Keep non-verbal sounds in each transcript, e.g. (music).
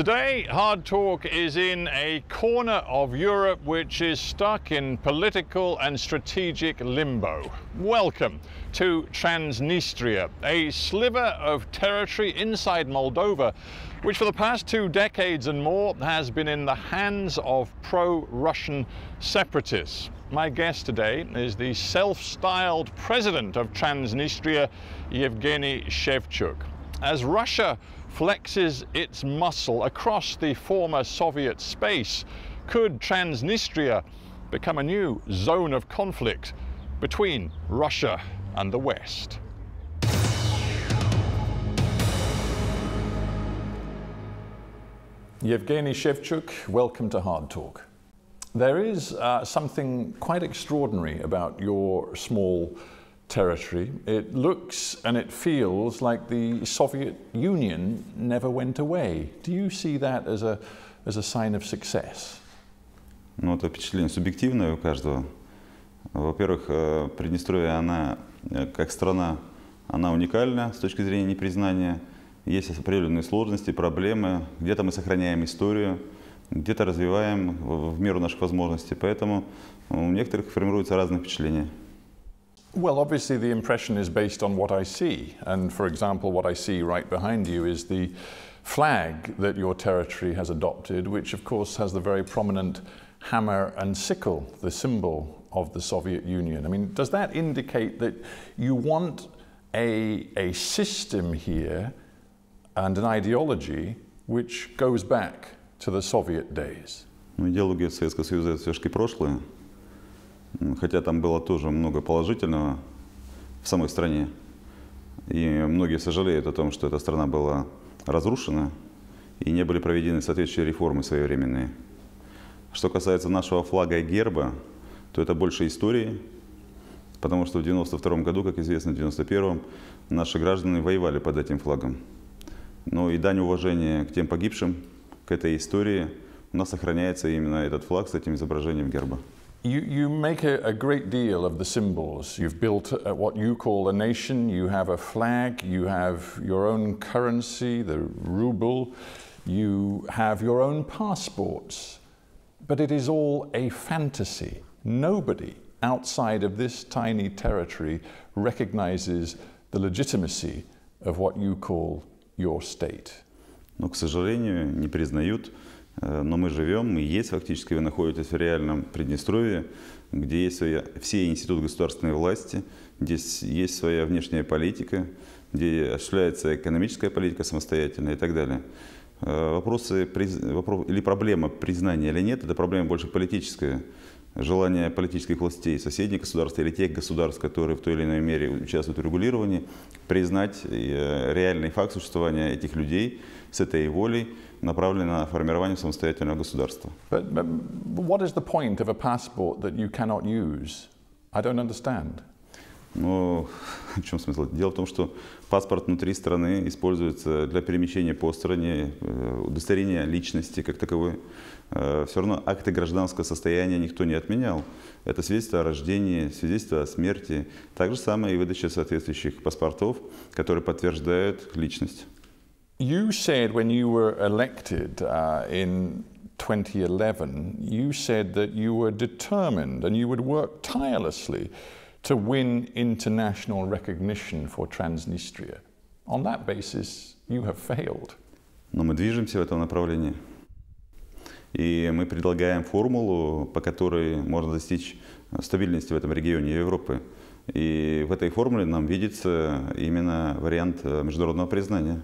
Today, Hard Talk is in a corner of Europe which is stuck in political and strategic limbo. Welcome to Transnistria, a sliver of territory inside Moldova, which for the past two decades and more has been in the hands of pro Russian separatists. My guest today is the self styled president of Transnistria, Yevgeny Shevchuk. As Russia flexes its muscle across the former Soviet space, could Transnistria become a new zone of conflict between Russia and the West? Yevgeny Shevchuk, welcome to Hard Talk. There is uh, something quite extraordinary about your small territory. It looks and it feels like the Soviet Union never went away. Do you see that as a, as a sign of success? Ну, это впечатление субъективное у каждого. Во-первых, э, Приднестровье, она э, как страна, она уникальна с точки зрения непризнания. Есть определенные сложности, проблемы. Где-то мы сохраняем историю, где-то развиваем в меру наших возможностей. Поэтому у некоторых формируются разные впечатления. Well, obviously, the impression is based on what I see. And for example, what I see right behind you is the flag that your territory has adopted, which of course has the very prominent hammer and sickle, the symbol of the Soviet Union. I mean, does that indicate that you want a, a system here and an ideology which goes back to the Soviet days? Ну, идеология Советского Союза – это все-таки прошлое. Хотя там было тоже много положительного в самой стране. И многие сожалеют о том, что эта страна была разрушена и не были проведены соответствующие реформы своевременные. Что касается нашего флага и герба, то это больше истории, потому что в 92 году, как известно, в 91 наши граждане воевали под этим флагом. Но и дань уважения к тем погибшим, к этой истории, у нас сохраняется именно этот флаг с этим изображением герба. You, you make a, a, great deal of the symbols. You've built a, what you call a nation. You have a flag. You have your own currency, the ruble. You have your own passports. But it is all a fantasy. Nobody outside of this tiny territory recognizes the legitimacy of what you call your state. Но, к сожалению, не признают Э, но мы живем, мы есть фактически, вы находитесь в реальном Приднестровье, где есть свои, все институты государственной власти, здесь есть своя внешняя политика, где осуществляется экономическая политика самостоятельная и так далее. Э, вопросы вопрос, или проблема признания или нет, это проблема больше политическая. Желание политических властей соседних государств или тех государств, которые в той или иной мере участвуют в регулировании, признать э, реальный факт существования этих людей с этой волей, направлена на формирование самостоятельного государства. But, but what is the point of a passport that you cannot use? I don't understand. Ну, (laughs) в чем смысл? Дело в том, что паспорт внутри страны используется для перемещения по стране, э, удостоверения личности как таковой. Э, Все равно акты гражданского состояния никто не отменял. Это свидетельство о рождении, свидетельство о смерти. Так же самое и выдача соответствующих паспортов, которые подтверждают личность. You said when you were elected uh, in 2011, you said that you were determined and you would work tirelessly to win international recognition for Transnistria. On that basis, you have failed. Но мы движемся в этом направлении. И мы предлагаем формулу, по которой можно достичь стабильности в этом регионе Европы. И в этой формуле нам видится именно вариант международного признания.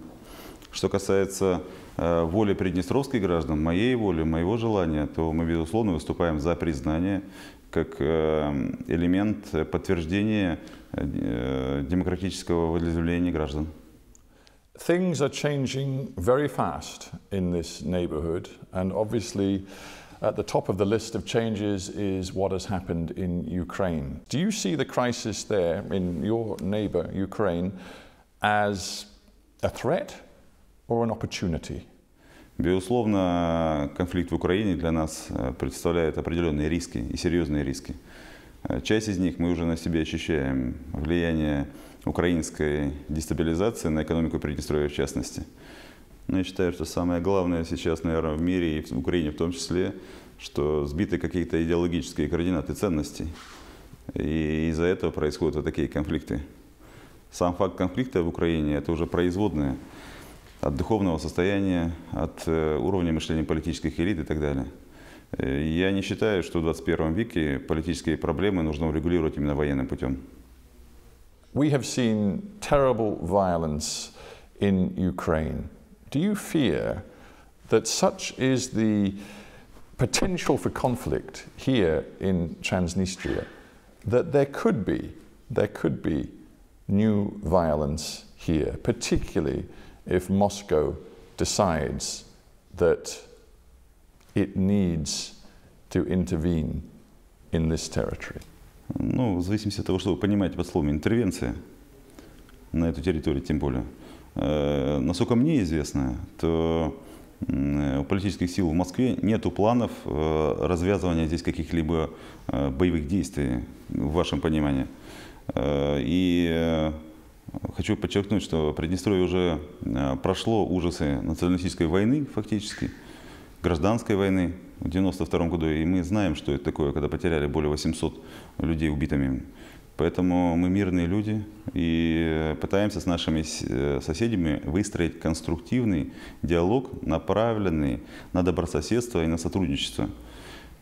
Что касается э, воли приднестровских граждан, моей воли, моего желания, то мы, безусловно, выступаем за признание как э, элемент подтверждения э, демократического волеизъявления граждан. Things are changing very fast in this neighborhood, and obviously, at the top of the list of changes is what has happened in Ukraine. Do you see the crisis there in your neighbor, Ukraine, as a threat or an opportunity? Безусловно, конфликт в Украине для нас э, представляет определенные риски и серьезные риски. Э, часть из них мы уже на себе ощущаем. Влияние украинской дестабилизации на экономику Приднестровья в частности. Но я считаю, что самое главное сейчас, наверное, в мире и в Украине в том числе, что сбиты какие-то идеологические координаты ценностей. И из-за этого происходят вот такие конфликты. Сам факт конфликта в Украине – это уже производное от духовного состояния, от э, уровня мышления политических элит и так далее. Э, я не считаю, что в 21 веке политические проблемы нужно урегулировать именно военным путем. We have seen terrible violence in Ukraine. Do you fear that such is the potential for conflict here in Transnistria that there could be there could be new violence here, particularly if Moscow decides that it needs to intervene in this territory? Ну, в зависимости от того, что вы понимаете под словом интервенция, на эту территорию тем более. Э, насколько мне известно, то у политических сил в Москве нет планов э, развязывания здесь каких-либо э, боевых действий, в вашем понимании. И хочу подчеркнуть, что Приднестровье уже прошло ужасы националистической войны фактически, гражданской войны в 1992 году, и мы знаем, что это такое, когда потеряли более 800 людей убитыми. Поэтому мы мирные люди и пытаемся с нашими э, соседями выстроить конструктивный диалог, направленный на добрососедство и на сотрудничество.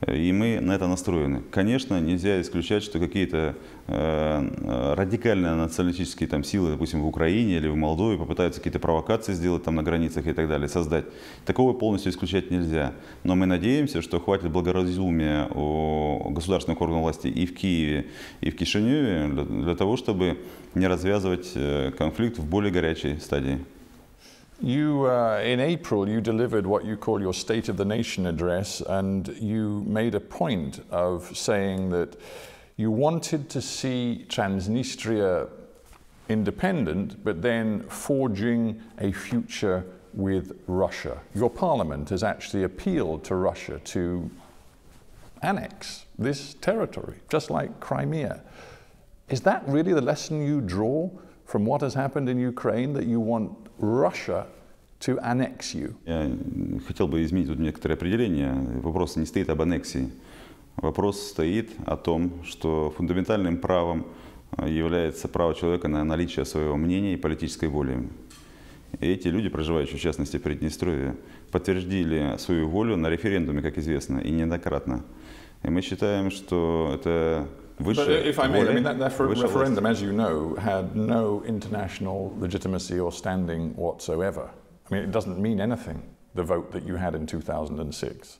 И мы на это настроены. Конечно, нельзя исключать, что какие-то э, радикальные националистические там, силы, допустим, в Украине или в Молдове попытаются какие-то провокации сделать там на границах и так далее, создать. Такого полностью исключать нельзя. Но мы надеемся, что хватит благоразумия у государственных органов власти и в Киеве, и в Кишиневе для, для того, чтобы не развязывать э, конфликт в более горячей стадии. You, uh, in April, you delivered what you call your State of the Nation address, and you made a point of saying that you wanted to see Transnistria independent, but then forging a future with Russia. Your parliament has actually appealed to Russia to annex this territory, just like Crimea. Is that really the lesson you draw from what has happened in Ukraine that you want Russia to annex you? Я хотел бы изменить тут некоторые определения. Вопрос не стоит об аннексии. Вопрос стоит о том, что фундаментальным правом э, является право человека на наличие своего мнения и политической воли. И эти люди, проживающие в частности в Приднестровье, подтвердили свою волю на референдуме, как известно, и неоднократно. И мы считаем, что это But if I may, I mean, that, that referendum, as you know, had no international legitimacy or standing whatsoever. I mean, it doesn't mean anything, the vote that you had in 2006.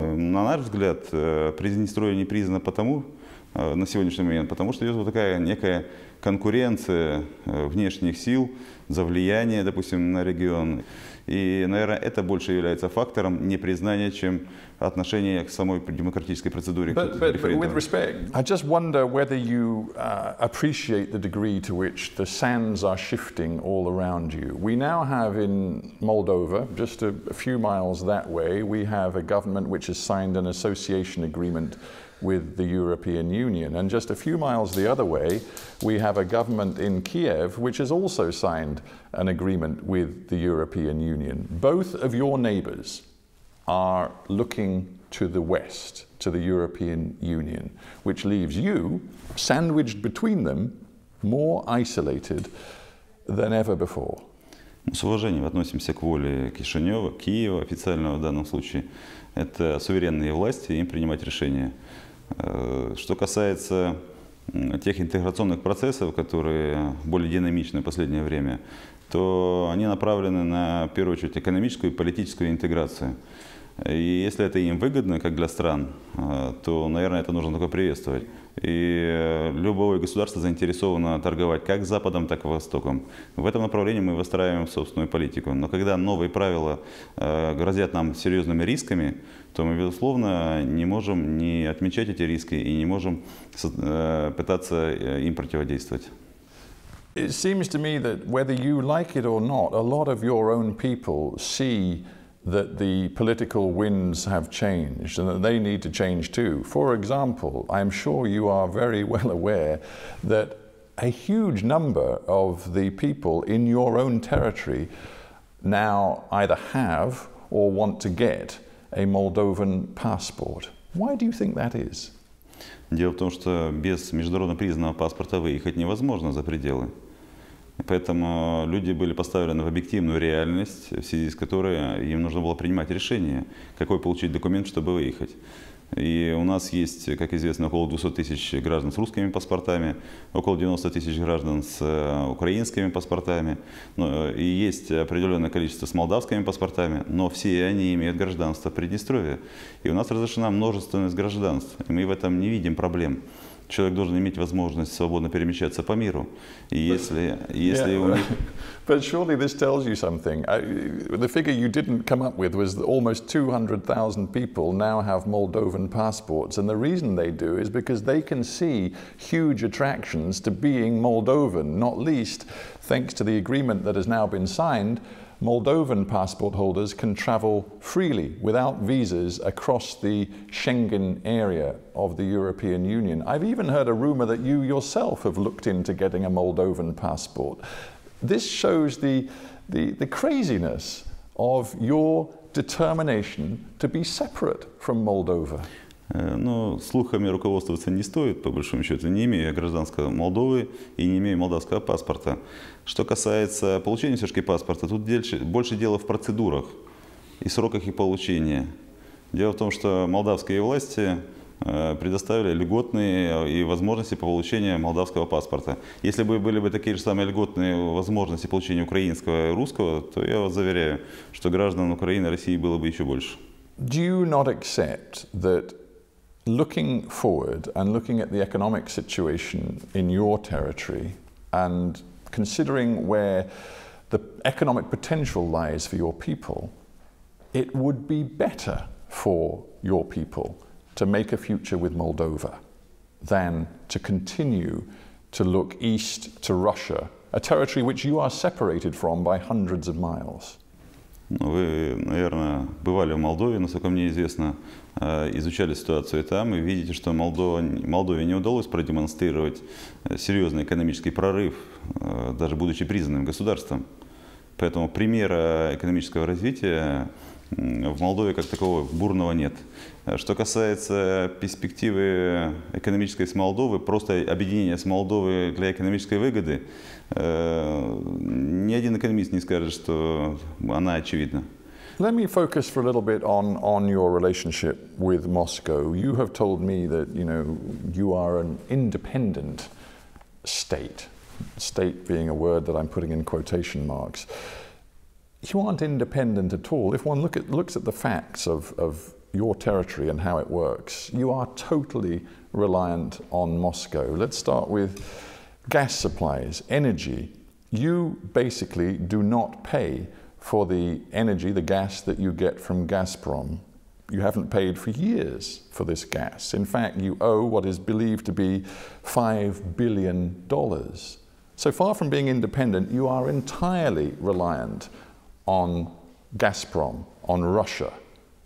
На наш взгляд, Приднестровье не признано потому, на сегодняшний момент, потому что идет вот такая некая конкуренция внешних сил за влияние, допустим, на регион. И, наверное, это больше является фактором непризнания, чем отношение к самой демократической процедуре. But, but, but with respect, I just wonder whether you uh, appreciate the degree to which the sands are shifting all around you. We now have in Moldova, just a, a few miles that way, we have a government which has signed an association agreement with the European Union. And just a few miles the other way, we have a government in Kiev which has also signed an agreement with the European Union. Both of your neighbours are looking to the West, to the European Union, which leaves you, sandwiched between them, more isolated than ever before. С уважением относимся к воле Кишинева, Киева официального в данном случае. Это суверенные власти, им принимать решения. Э, что касается тех интеграционных процессов, которые более динамичны в последнее время, то они направлены на, в первую очередь, экономическую и политическую интеграцию. И если это им выгодно, как для стран, э, то, наверное, это нужно только приветствовать. И э, любое государство заинтересовано торговать как с Западом, так и Востоком. В этом направлении мы выстраиваем собственную политику. Но когда новые правила э, грозят нам серьезными рисками, то мы, безусловно, не можем не отмечать эти риски и не можем пытаться им противодействовать. It seems to me that whether you like it or not, a lot of your own people see that the political winds have changed and that they need to change too. For example, I'm sure you are very (laughs) well aware that a huge number of the people in your own territory now either have or want to get a Moldovan passport. Why do you think that is? Дело в том, что без международно признанного паспорта выехать невозможно за пределы. Поэтому люди были поставлены в объективную реальность, в связи с которой им нужно было принимать решение, какой получить документ, чтобы выехать. И у нас есть, как известно, около 200 тысяч граждан с русскими паспортами, около 90 тысяч граждан с э, украинскими паспортами, и есть определенное количество с молдавскими паспортами, но все они имеют гражданство Приднестровья. И у нас разрешена множественность гражданств, и мы в этом не видим проблем человек должен иметь возможность свободно перемещаться по миру. И если, если yeah, у них... (laughs) But surely this tells you something. the figure you didn't come up with was that almost 200,000 people now have Moldovan passports. And the reason they do is because they can see huge attractions to being Moldovan, not least thanks to the agreement that has now been signed Moldovan passport holders can travel freely without visas across the Schengen area of the European Union. I've even heard a rumor that you yourself have looked into getting a Moldovan passport. This shows the, the, the craziness of your determination to be separate from Moldova. Э, но слухами руководствоваться не стоит, по большому счету, не имея гражданского Молдовы и не имея молдавского паспорта. Что касается получения все-таки паспорта, тут больше дела в процедурах и сроках их получения. Дело в том, что молдавские власти э, предоставили льготные и возможности по получению молдавского паспорта. Если бы были бы такие же самые льготные возможности получения украинского и русского, то я вас заверяю, что граждан Украины и России было бы еще больше. Do you not accept that looking forward and looking at the economic situation in your territory and considering where the economic potential lies for your people, it would be better for your people to make a future with Moldova than to continue to look east to Russia, a territory which you are separated from by hundreds of miles. Ну, вы, наверное, бывали в Молдове, насколько мне известно, э, изучали ситуацию там и видите, что Молдова, Молдове не удалось продемонстрировать э, серьезный экономический прорыв, э, даже будучи признанным государством. Поэтому примера экономического развития в Молдове как такового бурного нет. Что касается перспективы экономической с Молдовы, просто объединение с Молдовой для экономической выгоды, ни один экономист не скажет, что она очевидна. Let me focus for a little bit on, on your relationship with Moscow. You have told me that you know you are an independent state, state being a word that I'm putting in quotation marks. You aren't independent at all. If one look at, looks at the facts of, of your territory and how it works, you are totally reliant on Moscow. Let's start with gas supplies, energy, you basically do not pay for the energy, the gas that you get from Gazprom. You haven't paid for years for this gas. In fact, you owe what is believed to be $5 billion. So far from being independent, you are entirely reliant on Gazprom, on Russia,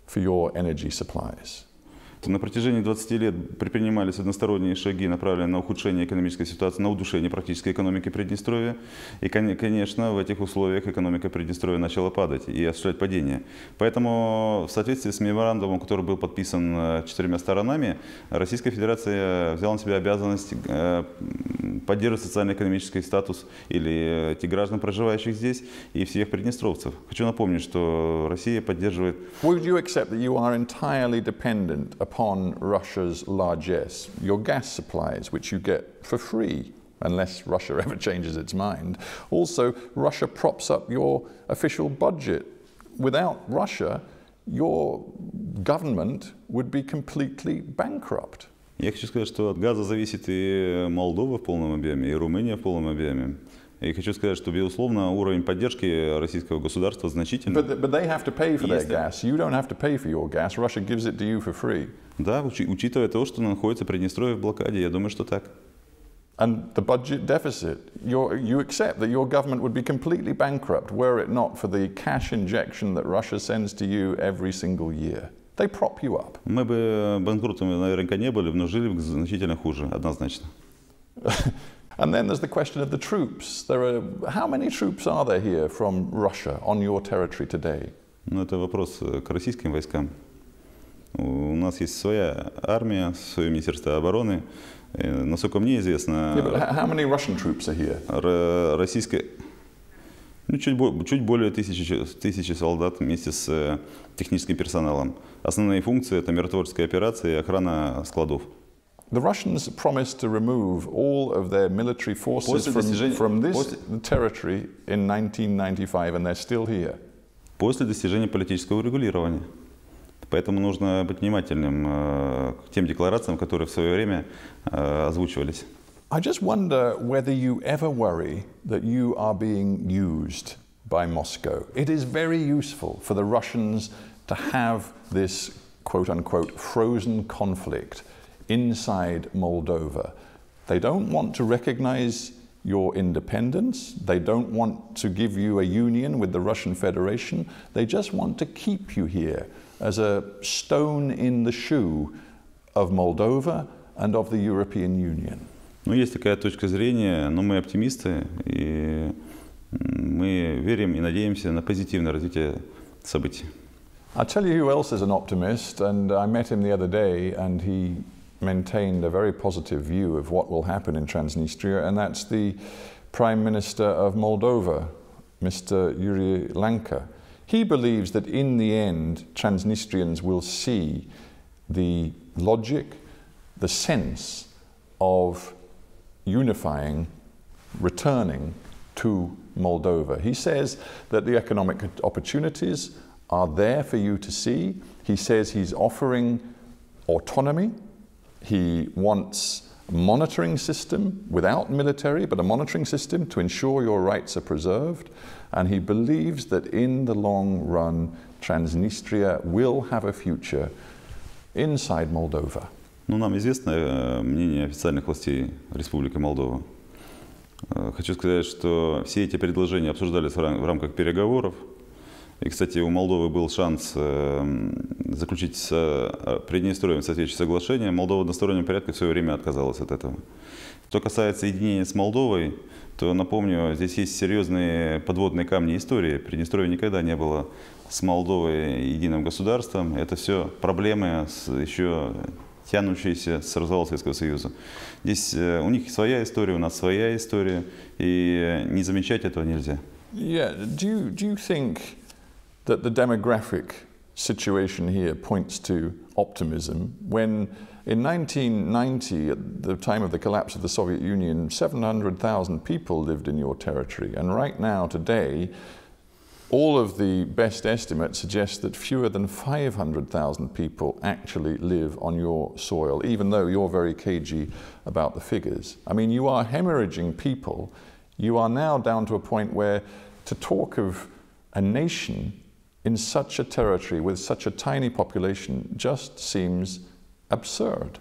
for your energy supplies. На протяжении 20 лет предпринимались односторонние шаги, направленные на ухудшение экономической ситуации, на удушение практической экономики Приднестровья. И, конечно, в этих условиях экономика Приднестровья начала падать и осуществлять падение. Поэтому в соответствии с меморандумом, который был подписан э, четырьмя сторонами, Российская Федерация взяла на себя обязанность э, поддерживать социально-экономический статус или этих граждан, проживающих здесь, и всех приднестровцев. Хочу напомнить, что Россия поддерживает... Would you accept that you are entirely dependent upon Russia's largesse, your gas supplies, which you get for free unless Russia (laughs) ever changes its mind. Also, Russia props up your official budget. Without Russia, your government would be completely bankrupt. Я хочу сказать, что от газа зависит и Молдова в полном объеме, и Румыния в полном объеме. И хочу сказать, что, безусловно, уровень поддержки российского государства значительный. But, but they have to pay for their gas. You don't have to pay for your gas. Russia gives it to you for free. Да, учитывая то, что находится Приднестровье в блокаде, я думаю, что так. And the budget deficit, You're, you accept that your government would be completely bankrupt were it not for the cash injection that Russia sends to you every single year. They prop you up. Мы бы банкротами наверняка не были, но жили бы значительно хуже, однозначно. And then there's the question of the troops. There are how many troops are there here from Russia on your territory today? Ну, это вопрос э, к российским войскам. У нас есть своя армия, свое Министерство обороны. Э, Насколько мне известно, Yeah, how many Russian troops are here? ро- российская... Ну, чуть, чуть более тысячи, тысячи солдат вместе с э, техническим персоналом. Основные функции – это миротворческая операция и охрана складов. The Russians promised to remove all of their military forces После from, достижения- from this после- territory in 1995, and they're still here. После достижения политического урегулирования. Поэтому нужно быть внимательным э, к тем декларациям, которые в свое время э, озвучивались. I just wonder whether you ever worry that you are being used by Moscow. It is very useful for the Russians to have this quote unquote frozen conflict inside Moldova. They don't want to recognize your independence. They don't want to give you a union with the Russian Federation. They just want to keep you here as a stone in the shoe of Moldova and of the European Union. Ну, есть такая точка зрения, но мы оптимисты, и м, мы верим и надеемся на позитивное развитие событий. I'll tell you who else is an optimist, and I met him the other day, and he maintained a very positive view of what will happen in Transnistria, and that's the Prime Minister of Moldova, Mr. Yuri Lanka. He believes that in the end, Transnistrians will see the logic, the sense of unifying, returning to Moldova. He says that the economic opportunities are there for you to see. He says he's offering autonomy. He wants a monitoring system without military, but a monitoring system to ensure your rights are preserved. And he believes that in the long run, Transnistria will have a future inside Moldova. Ну, нам известно э, мнение официальных властей Республики Молдова. Э, Хочу сказать, что все эти предложения обсуждались в рам- в рамках переговоров. И, кстати, у Молдовы был шанс э, заключить с э, Приднестровьем соответствующее соглашение. Молдова в одностороннем порядке в свое время отказалась от этого. Что касается единения с Молдовой, то, напомню, здесь есть серьезные подводные камни истории. Приднестровье никогда не было с Молдовой единым государством. Это все проблемы с еще тянущиеся с развала Советского Союза. Здесь э, у них своя история, у нас своя история, и не замечать этого нельзя. Yeah, do you, do you think that the demographic situation here points to optimism when in 1990, at the time of the collapse of the Soviet Union, 700,000 people lived in your territory, and right now, today, all of the best estimates suggest that fewer than 500,000 people actually live on your soil, even though you're very cagey about the figures. I mean, you are hemorrhaging people. You are now down to a point where to talk of a nation in such a territory with such a tiny population just seems absurd.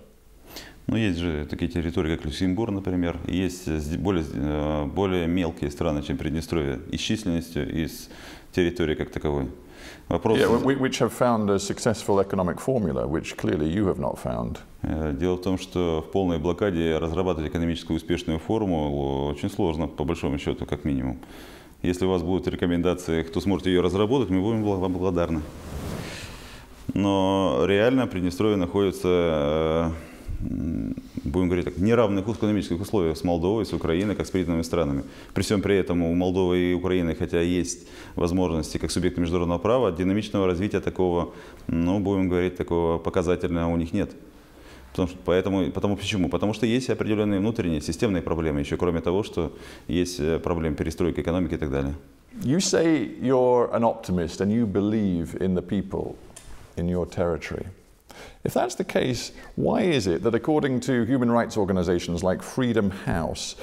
Но есть же такие территории, как Люксембург, например. Есть э, более, э, более мелкие страны, чем Приднестровье, и с численностью, и с территорией как таковой. Вопрос... Yeah, wh- which have found a successful economic formula, which clearly you have not found. Э, Дело в том, что в полной блокаде разрабатывать экономическую успешную формулу очень сложно, по большому счету, как минимум. Если у вас будут рекомендации, кто сможет ее разработать, мы будем вам благодарны. Но реально Приднестровье находится, э, будем говорить так, неравных экономических условиях с Молдовой, с Украиной, как с признанными странами. При всем при этом у Молдовы и Украины, хотя есть возможности как субъекты международного права, динамичного развития такого, ну, будем говорить, такого показательного у них нет. Потому что, поэтому, потому почему? Потому что есть определенные внутренние системные проблемы, еще кроме того, что есть э, проблемы перестройки экономики и так далее. You say you're an optimist and you believe in the people in your territory. If that's the case, why is it that, according to human rights organizations like Freedom House,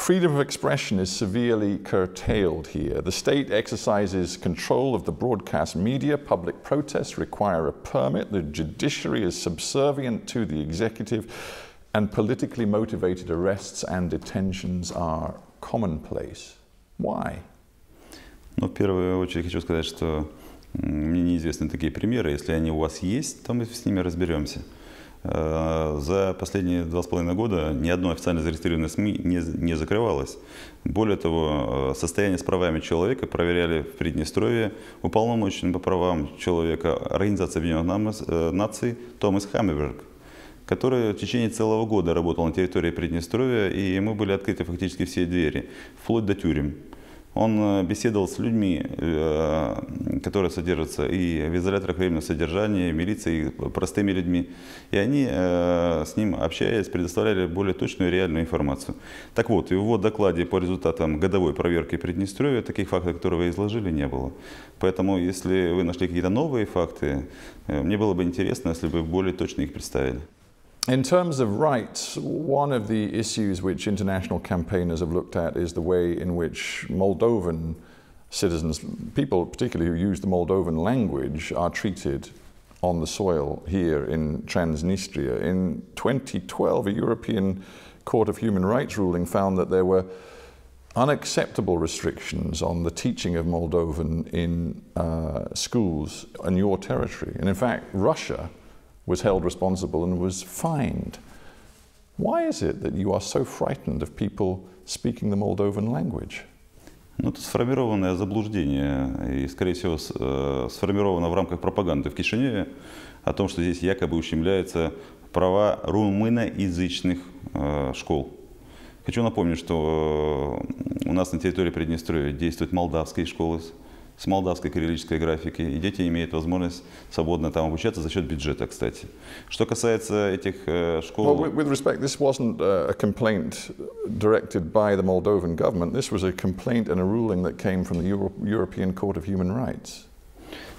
freedom of expression is severely curtailed here? The state exercises control of the broadcast media, public protests require a permit, the judiciary is subservient to the executive, and politically motivated arrests and detentions are commonplace. Why? Но в первую очередь хочу сказать, что м, мне неизвестны такие примеры. Если они у вас есть, то мы с ними разберемся. Э, за последние два с половиной года ни одно официально зарегистрированное СМИ не, не закрывалось. Более того, э, состояние с правами человека проверяли в Приднестровье уполномоченный по правам человека Организации Объединенных э, Наций Томас Хаммерберг который в течение целого года работал на территории Приднестровья, и ему были открыты фактически все двери, вплоть до тюрем. Он э, беседовал с людьми, э, которые содержатся и в изоляторах временного содержания, и милиции, и простыми людьми. И они э, с ним, общаясь, предоставляли более точную и реальную информацию. Так вот, в его докладе по результатам годовой проверки Приднестровья таких фактов, которые вы изложили, не было. Поэтому, если вы нашли какие-то новые факты, мне было бы интересно, если бы более точно их представили. In terms of rights, one of the issues which international campaigners have looked at is the way in which Moldovan citizens, people particularly who use the Moldovan language, are treated on the soil here in Transnistria. In 2012, a European Court of Human Rights ruling found that there were unacceptable restrictions on the teaching of Moldovan in uh, schools in your territory. And in fact, Russia was held responsible and was fined. Why is it that you are so frightened of people speaking the Moldovan language? Ну, это сформированное заблуждение, и, скорее всего, э, сформировано в рамках пропаганды в Кишиневе о том, что здесь якобы ущемляются права румыноязычных э, школ. Хочу напомнить, что э, у нас на территории Приднестровья действуют молдавские школы с молдавской кириллической графики, и дети имеют возможность свободно там обучаться за счет бюджета, кстати. Что касается этих э, школ... Well, with respect, this wasn't a complaint directed by the Moldovan government. This was a complaint and a ruling that came from the Euro European Court of Human Rights.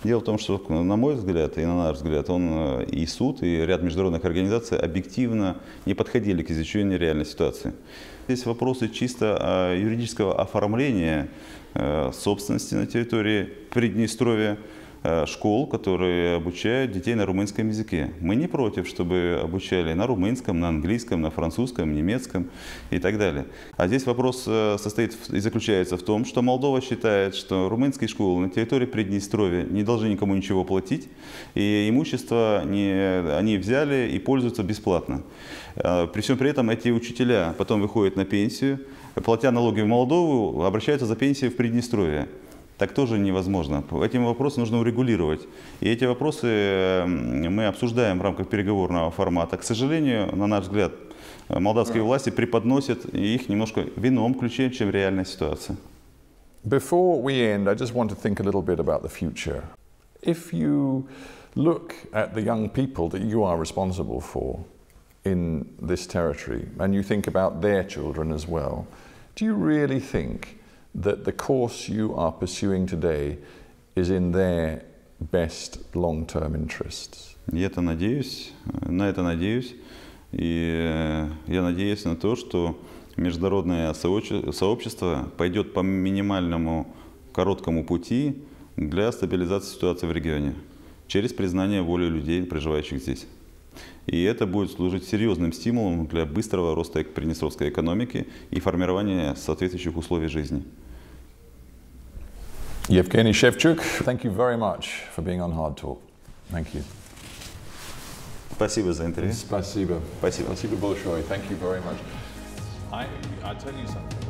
Дело в том, что, на мой взгляд, и на наш взгляд, он э, и суд, и ряд международных организаций объективно не подходили к изучению реальной ситуации. Здесь вопросы чисто юридического оформления Э, собственности на территории Приднестровья, школ, которые обучают детей на румынском языке. Мы не против, чтобы обучали на румынском, на английском, на французском, немецком и так далее. А здесь вопрос э, состоит и заключается в том, что Молдова считает, что румынские школы на территории Приднестровья не должны никому ничего платить, и имущество не, они взяли и пользуются бесплатно. При всем при этом эти учителя потом выходят на пенсию, платя налоги в Молдову, обращаются за пенсией в Приднестровье. Так тоже невозможно. Эти вопросы нужно урегулировать. И эти вопросы мы обсуждаем в рамках переговорного формата. К сожалению, на наш взгляд, молдавские власти преподносят их немножко в ином ключе, чем реальная ситуация. Before we end, I just want to think a little bit about the future. If you look at the young people that you are responsible for, in this territory and you think about their children as well, do you really think that the course you are pursuing today is in their best long-term interests? Я это надеюсь, на это надеюсь. И я надеюсь на то, что международное сообщество пойдет по минимальному короткому пути для стабилизации ситуации в регионе через признание воли людей, проживающих здесь. И это будет служить серьезным стимулом для быстрого роста приднестровской экономики и формирования соответствующих условий жизни. Евгений Shevchuk, thank you very much for being on Hard Talk. Thank you. Спасибо за интервью. Спасибо. Спасибо. Спасибо большое. Thank you very much. I, I'll tell you something.